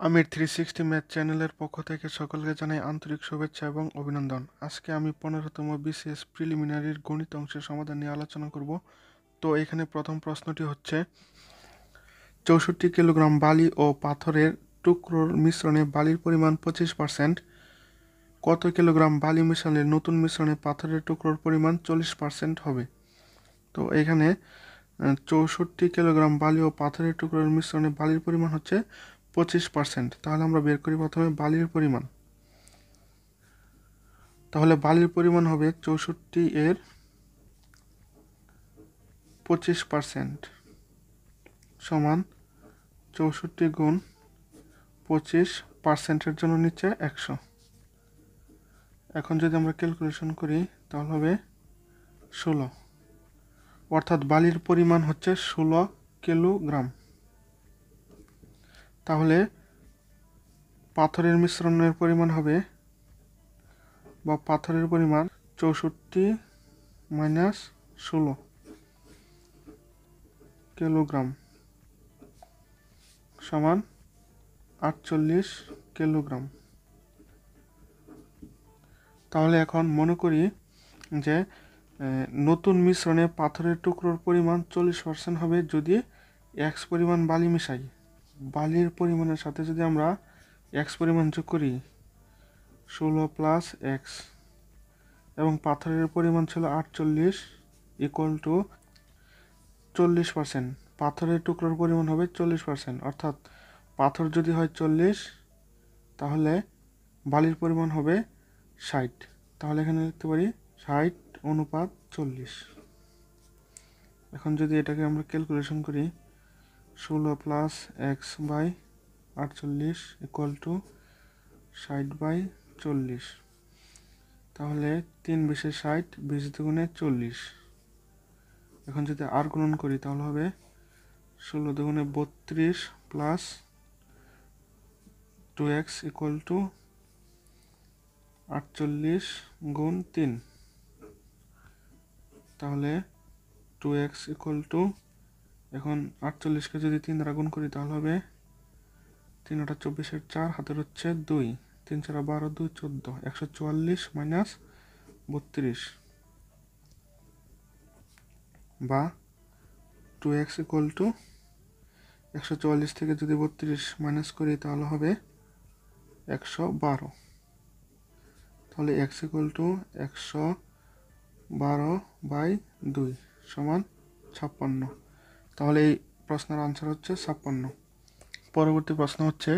আমির three sixty math চ্যানেলের পক্ষ থেকে সকলকে জানাই আন্তরিক শুভেচ্ছা এবং অভিনন্দন। আজকে আমি পনেরোতম বিসিএস প্রিলিমিনারির গণিত অংশের সমাধান নিয়ে আলোচনা করব। তো এখানে প্রথম প্রশ্নটি হচ্ছে, চৌষট্টি কিলোগ্রাম বালি ও পাথরের টুকরোর মিশ্রণে বালির পরিমাণ পঁচিশ পার্সেন্ট কত কিলোগ্রাম বালি মিশালে নতুন মিশ্রণে পাথরের টুকরোর পরিমাণ চল্লিশ পার্সেন্ট হবে? তো এখানে চৌষট্টি কিলোগ্রাম বালি ও পাথরের টুকরোর মিশ্রণে বালির পরিমাণ হচ্ছে পঁচিশ পার্সেন্ট তাহলে আমরা বের করি প্রথমে বালির পরিমাণ। তাহলে বালির পরিমাণ হবে চৌষট্টি এর পঁচিশ পার্সেন্ট সমান চৌষট্টি গুণ পঁচিশ পার্সেন্টের জন্য নিচ্ছে একশো। এখন যদি আমরা ক্যালকুলেশন করি, তাহলে হবে ষোলো। অর্থাৎ বালির পরিমাণ হচ্ছে ষোলো কিলোগ্রাম। তাহলে পাথরের মিশ্রণের পরিমাণ হবে বা পাথরের পরিমাণ চৌষট্টি মাইনাস ষোলো কিলোগ্রাম সমান আটচল্লিশ কিলোগ্রাম। তাহলে এখন মনে করি যে নতুন মিশ্রণে পাথরের টুকরোর পরিমাণ চল্লিশ পার্সেন্ট হবে যদি এক্স পরিমাণ বালি মিশাই। বালির পরিমাণের সাথে যদি আমরা এক্স পরিমাণ যোগ করি, ষোলো প্লাস এক্স এবং পাথরের পরিমাণ ছিল আটচল্লিশ ইকুয়াল টু চল্লিশ পার্সেন্ট পাথরের টুকরোর পরিমাণ হবে চল্লিশ পার্সেন্ট অর্থাৎ পাথর যদি হয় চল্লিশ, তাহলে বালির পরিমাণ হবে ষাট। তাহলে এখানে লিখতে পারি ষাট অনুপাত চল্লিশ। এখন যদি এটাকে আমরা ক্যালকুলেশন করি ষোলো প্লাস এক্স বাই আটচল্লিশ ইকুয়াল টু ষাট বাই চল্লিশ। তাহলে তিন বিশে ষাট, বিশ দুগুণে চল্লিশ। এখন যদি আর গুণন করি, তাহলে হবে ষোলো দুগুণে বত্রিশ plus two x equal to আটচল্লিশ গুণ তিন। তাহলে টু এক্স ইকুয়াল টু এখন আটচল্লিশকে যদি তিন দ্বারা গুণ করি তাহলে হবে তিন ওটা চব্বিশের চার, হাতের হচ্ছে দুই। তিন চারা বারো, দুই চোদ্দ। একশো চুয়াল্লিশ মাইনাস বত্রিশ। বা টু এক্স ইকুয়াল টু একশো চুয়াল্লিশ থেকে যদি বত্রিশ মাইনাস করি তাহলে হবে একশো বারো। তাহলে এক্স ইকুয়াল টু একশো বারো বাই দুই সমান ছাপ্পান্ন। তাহলে এই প্রশ্নের আনসার হচ্ছে ছাপ্পান্ন। পরবর্তী প্রশ্ন হচ্ছে,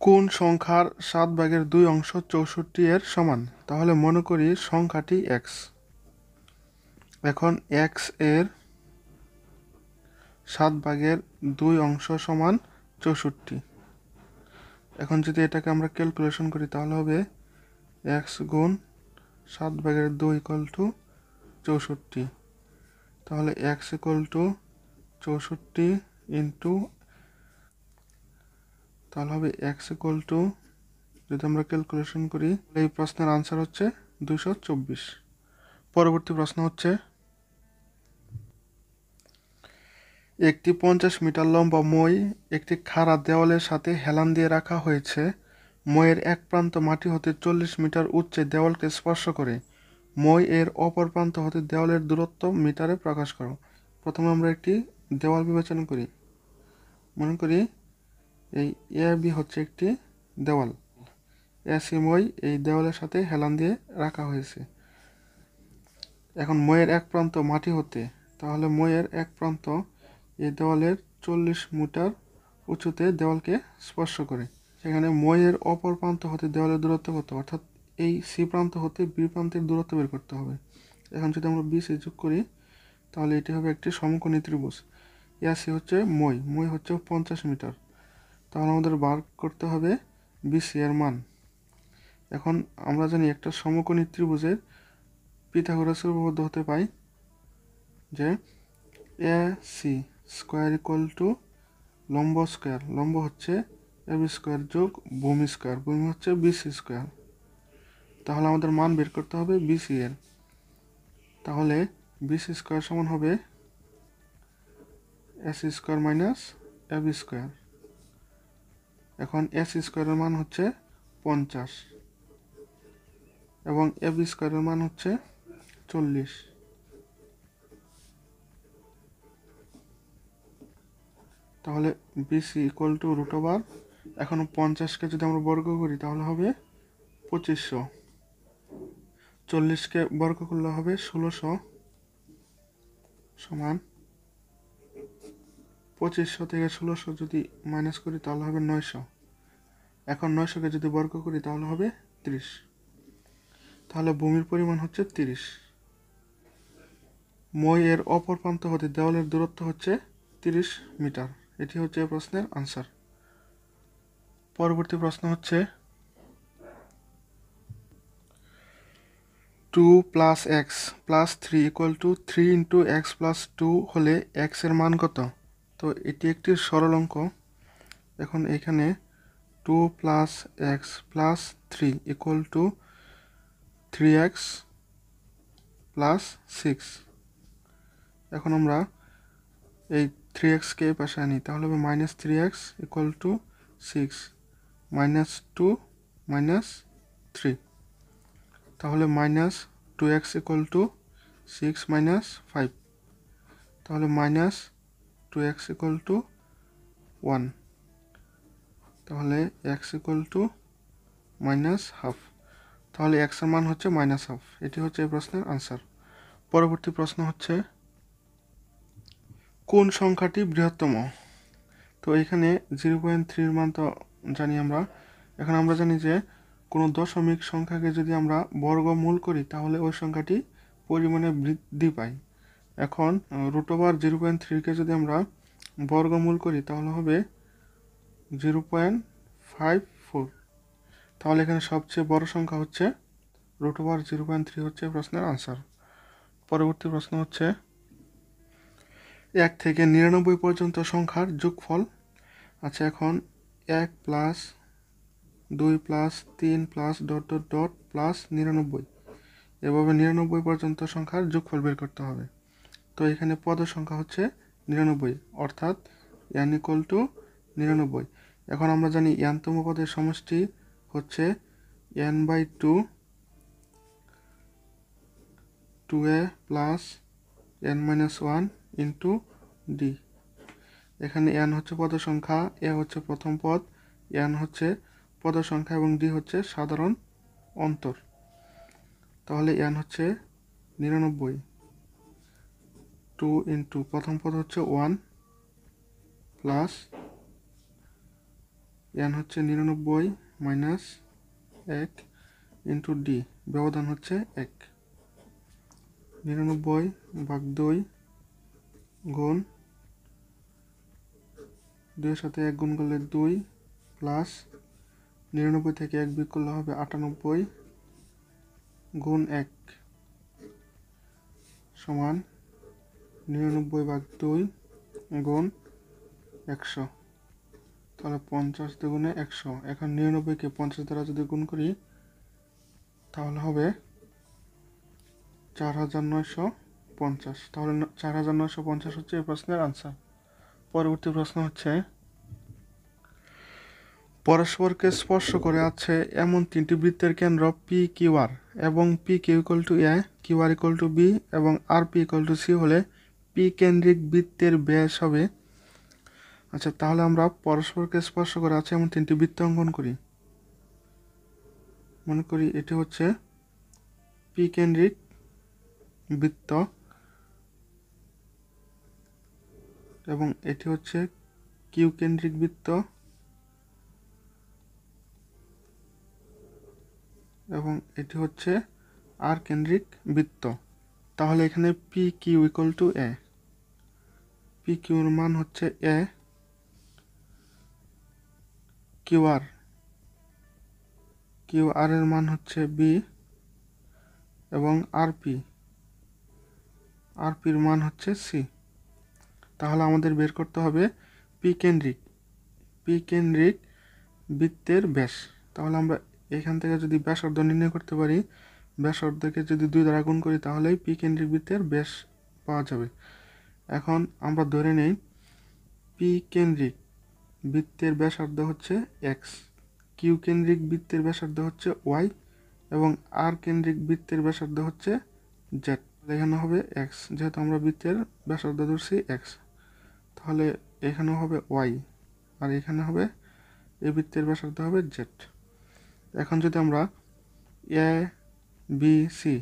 কোন সংখ্যার সাত ভাগের দুই অংশ চৌষট্টি এর সমান? তাহলে মনে করি সংখ্যাটি এক্স এখন এক্সের সাত ভাগের দুই অংশ সমান চৌষট্টি। এখন যদি এটাকে আমরা ক্যালকুলেশন করি, তাহলে হবে এক্স গুণ সাত ভাগের দুই ইকুয়াল টু চৌষট্টি। তাহলে এক্স ইকুয়াল টু চৌষট্টি ইন্টু তাহলে হবে এক্স ইকুয়াল টু যদি আমরা ক্যালকুলেশন করি এই প্রশ্নের আনসার হচ্ছে দুশো চব্বিশ। পরবর্তী প্রশ্ন হচ্ছে, একটি পঞ্চাশ মিটার লম্বা মই একটি খাড়া দেওয়ালের সাথে হেলান দিয়ে রাখা হয়েছে ময়ের এক প্রান্ত মাটি হতে চল্লিশ মিটার উচ্চে দেওয়ালকে স্পর্শ করে। মই এর অপর প্রান্ত হতে দেওয়ালের দূরত্ব মিটারে প্রকাশ করো। প্রথমে আমরা একটি দেওয়াল বিবেচনা করি। মনে করি এই এ বি হচ্ছে একটি দেওয়াল। এসি মই এই দেওয়ালের সাথে হেলান দিয়ে রাখা হয়েছে। এখন ময়ের এক প্রান্ত মাটি হতে, তাহলে ময়ের এক প্রান্ত এই দেওয়ালের চল্লিশ মিটার উঁচুতে দেওয়ালকে স্পর্শ করে। সেখানে ময়ের অপর প্রান্ত হতে দেওয়ালের দূরত্ব কত? অর্থাৎ এই সি প্রান্ত হতে বি প্রান্তের দূরত্ব বের করতে হবে। এখন যদি আমরা বি সি যোগ করি, তাহলে এটি হবে একটি সমকোণী ত্রিভুজ। ইয়াসি হচ্ছে মই মই হচ্ছে পঞ্চাশ মিটার। তাহলে আমাদের বার করতে হবে বিসি এর মান। এখন আমরা জানি একটা সমকোণী ত্রিভুজের পিথাগোরাসের উপবদ্ধ হতে পাই যে A C square equal to লম্ব স্কোয়ার। লম্ব হচ্ছে এবি স্কোয়ার যোগ ভূমি স্কোয়ার, ভূমি হচ্ছে বিসি স্কোয়ার। তাহলে আমাদের মান বের করতে হবে বিসি এর। তাহলে বিসি স্কোয়ার সমান হবে S square minus A B square এখন এস স্কোয়ারের মান হচ্ছে পঞ্চাশ এবং এ বি স্কোয়ারের মান হচ্ছে চল্লিশ। তাহলে BC equal to root over এখন পঞ্চাশকে যদি আমরা বর্গ করি, তাহলে হবে পঁচিশশো। চল্লিশকে বর্গ করলে হবে ষোলোশো সমান পঁচিশশো থেকে ষোলোশো যদি মাইনাস করি তাহলে হবে নয়শো। এখন নয়শোকে যদি বর্গ করি তাহলে হবে তিরিশ। তাহলে ভূমির পরিমাণ হচ্ছে তিরিশ। মই এর অপর প্রান্ত হতে দেওয়ালের দূরত্ব হচ্ছে তিরিশ মিটার। এটি হচ্ছে প্রশ্নের আনসার পরবর্তী প্রশ্ন হচ্ছে two plus x plus three equal to three into x plus two হলে এক্সের মান কত? তো এটি একটি সরল অঙ্ক। এখন এখানে two plus x plus three equal to three x plus six এখন আমরা এই থ্রি এক্সকে পাশে আনি তাহলে হবে minus three x equal to six minus two minus three তাহলে minus two x equal to six minus five তাহলে minus two x equal to one তাহলে x equal to minus half তাহলে এক্সের মান হচ্ছে মাইনাস হাফ এটি হচ্ছে এই প্রশ্নের আনসার পরবর্তী প্রশ্ন হচ্ছে, কোন সংখ্যাটি বৃহত্তম? তো এখানে জিরো পয়েন্ট থ্রির মান তো জানি আমরা। এখন আমরা জানি যে কোনো দশমিক সংখ্যাকে যদি আমরা বর্গমূল করি, তাহলে ওই সংখ্যাটি পরিমাণে বৃদ্ধি পায়। এখন রুট ওভার জিরো পয়েন্ট থ্রিকে যদি আমরা বর্গমূল করি, তাহলে হবে জিরো পয়েন্ট ফাইভ ফোর তাহলে এখানে সবচেয়ে বড় সংখ্যা হচ্ছে root over zero point three হচ্ছে প্রশ্নের আনসার পরবর্তী প্রশ্ন হচ্ছে, এক থেকে নিরানব্বই পর্যন্ত সংখ্যার যোগফল। আচ্ছা এখন এক প্লাস দুই প্লাস তিন plus dot dot dot plus নিরানব্বই। এভাবে নিরানব্বই পর্যন্ত সংখ্যার যোগফল বের করতে হবে। তো এখানে পদ সংখ্যা হচ্ছে নিরানব্বই, অর্থাৎ এন ইকুয়াল টু নিরানব্বই। এখন আমরা জানি ইয়ানতম পদের সমষ্টি হচ্ছে N by two two A plus N minus one into D এখানে এন হচ্ছে পদ সংখ্যা এ হচ্ছে প্রথম পদ এন হচ্ছে পদ সংখ্যা এবং ডি হচ্ছে সাধারণ অন্তর। তাহলে এন হচ্ছে নিরানব্বই। টু ইন্টু, প্রথম পদ হচ্ছে ওয়ান প্লাস এন হচ্ছে নিরানব্বই মাইনাস এক ইন্টু ডি, ব্যবধান হচ্ছে এক। নিরানব্বই ভাগ দুই গুণ দুইয়ের সাথে এক গুণ করলে দুই প্লাস নিরানব্বই থেকে এক বিয়োগ করলে হবে আটানব্বই গুণ এক সমান নিরানব্বই ভাগ দুই গুণ একশো। তাহলে পঞ্চাশ দুগুণে একশো। এখন নিরানব্বইকে পঞ্চাশ দ্বারা যদি গুণ করি, তাহলে হবে চার হাজার নয়শো পঞ্চাশ। তাহলে চার হাজার নয়শো পঞ্চাশ হচ্ছে এই প্রশ্নের আনসার পরবর্তী প্রশ্ন হচ্ছে পরস্পরকে স্পর্শ করে আছে এমন তিনটি বৃত্তের কেন্দ্র পি কিউ আর এবং P Q equal to A Q R equal to B এবং R P equal to C হলে পি কেন্দ্রিক বৃত্তের ব্যাস হবে। আচ্ছা তাহলে আমরা পরস্পরকে স্পর্শ করে আছে এমন তিনটি বৃত্ত অঙ্কন করি। মনে করি এটি হচ্ছে পি কেন্দ্রিক বৃত্ত এবং এটি হচ্ছে কিউ কেন্দ্রিক বৃত্ত। এবং এটি হচ্ছে আর কেন্দ্রিক বৃত্ত। তাহলে এখানে P Q equal to A P কিউর মান হচ্ছে এ কিউ আর কিউ আর এর মান হচ্ছে বি এবং আর পি আর পির মান হচ্ছে সি তাহলে আমাদের বের করতে হবে পি কেন্দ্রিক। পি কেন্দ্রিক বৃত্তের ব্যাস। তাহলে আমরা এখান থেকে যদি ব্যাসার্ধ নির্ণয় করতে পারি, ব্যাসার্ধকে যদি দুই দ্বারা গুণ করি, তাহলেই পি কেন্দ্রিক বৃত্তের ব্যাস পাওয়া যাবে। এখন আমরা ধরে নেই, পি কেন্দ্রিক বৃত্তের ব্যাসার্ধ হচ্ছে এক্স কিউ কেন্দ্রিক বৃত্তের ব্যাসার্ধ হচ্ছে ওয়াই এবং আর কেন্দ্রিক বৃত্তের ব্যাসার্ধ হচ্ছে জেড এখানে হবে এক্স যেহেতু আমরা বৃত্তের ব্যাসার্ধ ধরছি এক্স তাহলে এখানে হবে ওয়াই আর এখানে হবে, এই বৃত্তের ব্যাসার্ধ হবে জেড এখন যদি আমরা এ বি সি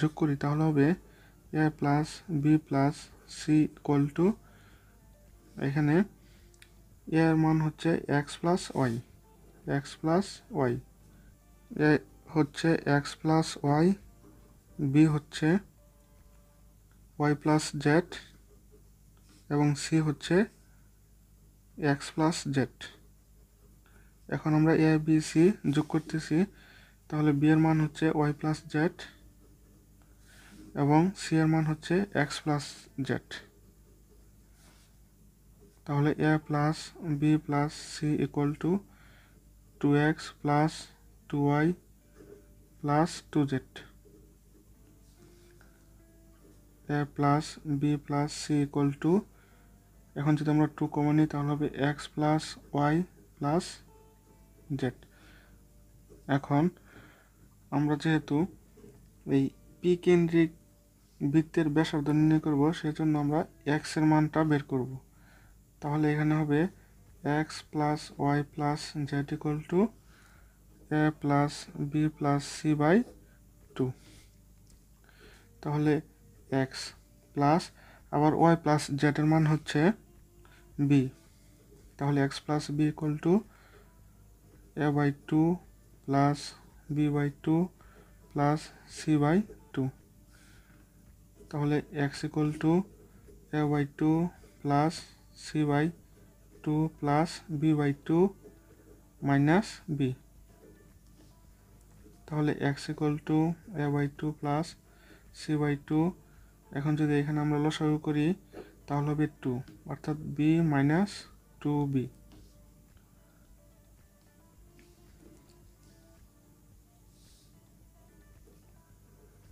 যোগ করি, তাহলে হবে A plus B plus C equal to এখানে এর মান হচ্ছে x plus y x plus y A হচ্ছে এক্স প্লাস ওয়াই বি হচ্ছে ওয়াই প্লাস জেড এবং সি হচ্ছে এক্স প্লাস জেড এখন আমরা এ বি সি যোগ করতেছি। তাহলে বি এর মান হচ্ছে ওয়াই প্লাস জেড এবং সি এর মান হচ্ছে এক্স প্লাস জেড তাহলে A plus B plus C equal to two x plus two y plus two z A plus B plus C equal to এখন যদি আমরা টু কমন নিই, তাহলে হবে x plus y plus z এখন আমরা যেহেতু এই পি কেন্দ্রিক বৃত্তের ব্যাসার্ধ নির্ণয় করব, সেজন্য আমরা এক্সের মানটা বের করব। তাহলে এখানে হবে x plus y plus z equal to A plus B plus C by two তাহলে এক্স প্লাস আবার ওয়াই প্লাস জেডের মান হচ্ছে বি তাহলে x plus B equal to A by two plus B by two plus C by two তাহলে x equal to A by two plus C by two plus B by two minus B তাহলে x equal to A by two plus C by two এখন যদি এখানে আমরা লসাগু করি, তাহলে হবে টু অর্থাৎ বি মাইনাস টু বি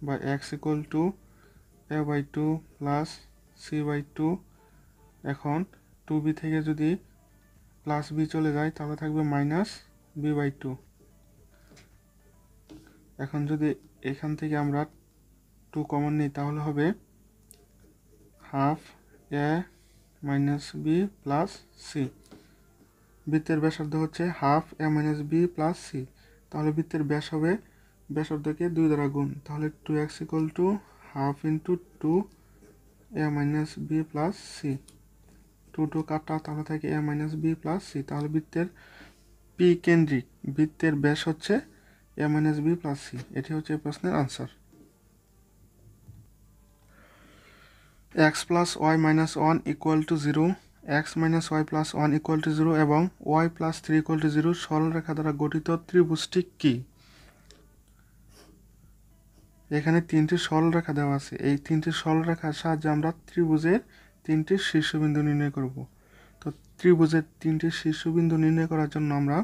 বা x equal to A by two plus C by two এখন টু বি থেকে যদি প্লাস বি চলে যায়, তাহলে থাকবে মাইনাস বি বাই টু এখন যদি এখান থেকে আমরা টু কমন নিই, তাহলে হবে half A minus B plus C বৃত্তের ব্যাসার্ধ হচ্ছে half A minus B plus C তাহলে বৃত্তের ব্যাস হবে ব্যাসার্ধকে দুই দ্বারা গুণ, তাহলে two x equal to half into two A minus B plus C two two কাটা, তাহলে থাকে A minus B plus C তাহলে বৃত্তের পি কেন্দ্রিক, বৃত্তের ব্যাস হচ্ছে A minus B plus C এটি হচ্ছে প্রশ্নের answer x plus y minus one equal to zero x minus y plus one equal to zero এবং y plus three equal to zero সরলরেখা দ্বারা গঠিত ত্রিভুজটি কী? এখানে তিনটি সরলরেখা দেওয়া আছে। এই তিনটি সরলরেখার সাহায্যে আমরা ত্রিভুজের তিনটি শীর্ষবিন্দু নির্ণয় করব। তো ত্রিভুজের তিনটি শীর্ষবিন্দু নির্ণয় করার জন্য আমরা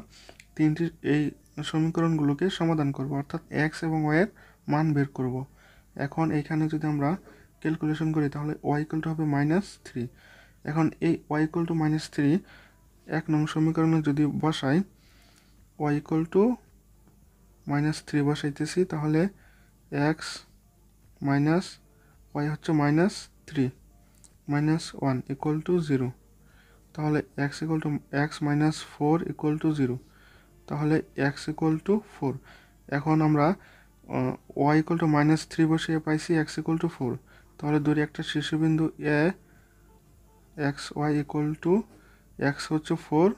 তিনটি এই সমীকরণগুলোকে সমাধান করব, অর্থাৎ এক্স এবং ওয়ের মান বের করব। এখন এখানে যদি আমরা ক্যালকুলেশন করি, তাহলে ওয়াই ইকুয়াল টু হবে মাইনাস থ্রি এখন এই y equal to minus three এক নং সমীকরণে যদি বসাই y equal to minus three বসাইতেছি, তাহলে এক্স মাইনাস ওয়াই হচ্ছে minus three minus one equal to zero তাহলে x equal to x minus four equal to zero তাহলে এক্স ইকুয়াল টু ফোর এখন আমরা y equal to minus three বসিয়ে পাইছি x equal to four তাহলে ধরি একটা শীর্ষবিন্দু A x y equal to x হচ্ছে ফোর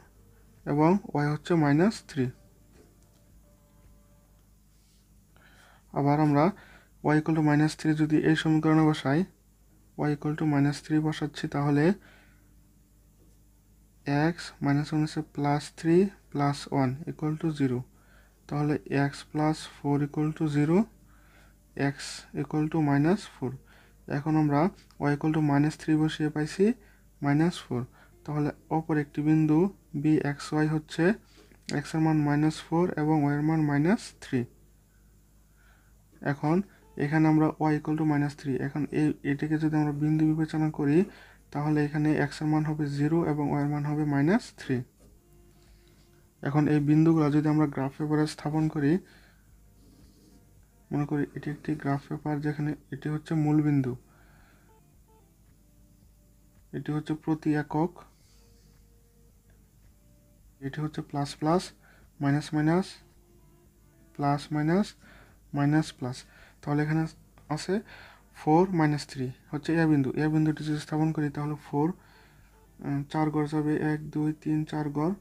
এবং ওয়াই হচ্ছে মাইনাস থ্রি আবার আমরা y equal to minus three যদি এই সমীকরণে বসাই y equal to minus three বসাচ্ছি, তাহলে এক্স মাইনাস ওয়ান হচ্ছে plus three plus one equal to zero তাহলে x plus four equal to zero x equal to minus four এখন আমরা y equal to minus three বসিয়ে পাইছি minus four তাহলে অপর একটি বিন্দু বি এক্স ওয়াই হচ্ছে এক্সের মান মাইনাস ফোর এবং ওয়ের মান মাইনাস থ্রি এখন এখানে আমরা y equal to minus three এখন এই এটাকে যদি আমরা বিন্দু বিবেচনা করি, তাহলে এখানে এক্সের মান হবে জিরো এবং ওয়ের মান হবে মাইনাস থ্রি এখন এই বিন্দুগুলো যদি আমরা গ্রাফ পেপারে স্থাপন করি, মনে করি এটি একটি গ্রাফ পেপার যেখানে এটি হচ্ছে মূল বিন্দু। এটি হচ্ছে প্রতি একক। এটি হচ্ছে plus plus minus minus plus minus minus plus. তাহলে এখানে আছে ফোর মাইনাস থ্রি। হচ্ছে এ বিন্দু। এ বিন্দুটি যদি স্থাপন করি, তাহলে ফোর চার গড় যাবে এক, দুই, তিন, চার গড়।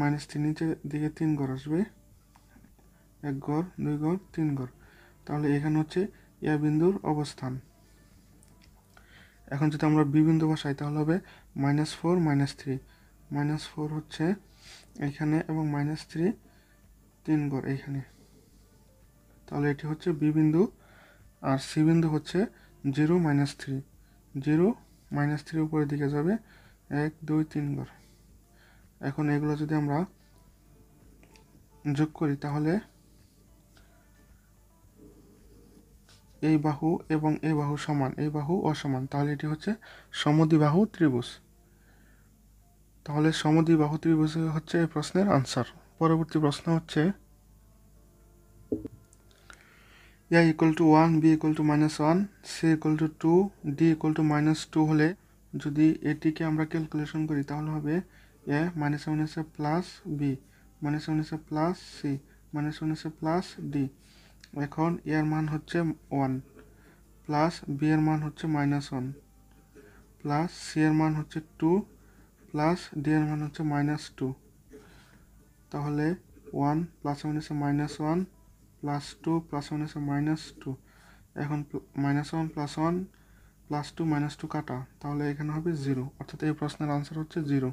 মাইনাস থ্রি নিচের দিকে তিন গড় আসবে। এক গড়, দুই গড়, তিন গড়। তাহলে এখানে হচ্ছে এ বিন্দুর অবস্থান। এখন যদি আমরা বি বসাই, তাহলে হবে minus four, minus three. Minus four হচ্ছে এখানে এবং মাইনাস থ্রি তিন গড় এইখানে তাহলে এটি হচ্ছে বি বিন্দু আর সি বিন্দু হচ্ছে zero minus three. Zero minus three উপরের দিকে যাবে এক, দুই, তিন ঘর। এখন এগুলো যদি আমরা যোগ করি তাহলে এই বাহু এবং এই বাহু সমান, এই বাহু অসমান। তাহলে এটি হচ্ছে সমদ্বিবাহু ত্রিভুজ। তাহলে সমদ্বিবাহু ত্রিভুজ হচ্ছে এই প্রশ্নের আনসার পরবর্তী প্রশ্ন হচ্ছে A equal to one B equal to minus one C equal to two D equal to minus two হলে যদি এটিকে আমরা ক্যালকুলেশন করি তাহলে হবে A minus S plus B minus S plus C minus one plus D এখন এর মান হচ্ছে ওয়ান প্লাস বি এর মান হচ্ছে মাইনাস ওয়ান প্লাস সি এর মান হচ্ছে টু প্লাস ডি এর মান হচ্ছে মাইনাস টু তাহলে one plus S minus one plus two plus one S minus two এখন minus one plus one plus two minus two কাটা, তাহলে এখানে হবে জিরো অর্থাৎ এই প্রশ্নের আনসার হচ্ছে জিরো